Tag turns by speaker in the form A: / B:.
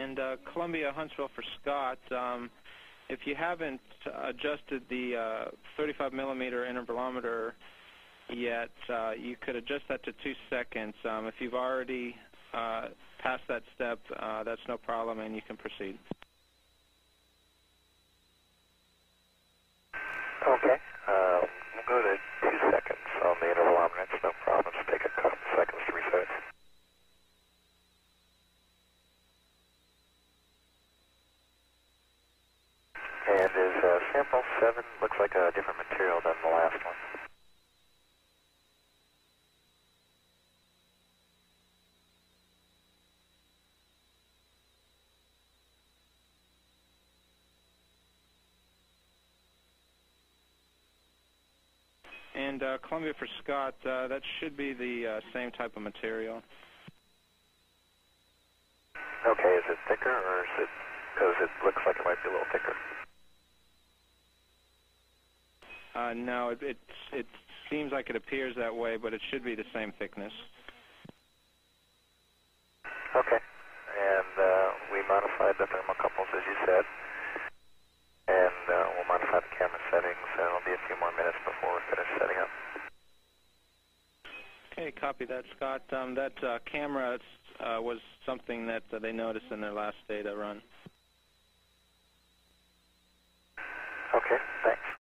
A: And uh, Columbia Huntsville for Scott. Um, if you haven't adjusted the uh, 35 millimeter intervalometer yet, uh, you could adjust that to two seconds. Um, if you've already uh, passed that step, uh, that's no problem, and you can proceed.
B: Okay. We'll go to two seconds on the intervalometer. It's no problem. Just take a couple seconds to reset. And is uh, sample 7 looks like a different material than the last one?
A: And uh, Columbia for Scott, uh, that should be the uh, same type of material.
B: Okay, is it thicker or is it, because it looks like it might be a little thicker?
A: Uh, no, it, it it seems like it appears that way, but it should be the same thickness.
B: Okay. And uh, we modified the thermocouples as you said. And uh, we'll modify the camera settings and it'll be a few more minutes before we're finished setting up.
A: Okay, copy that, Scott. Um, that uh, camera uh, was something that uh, they noticed in their last data run.
B: Okay, thanks.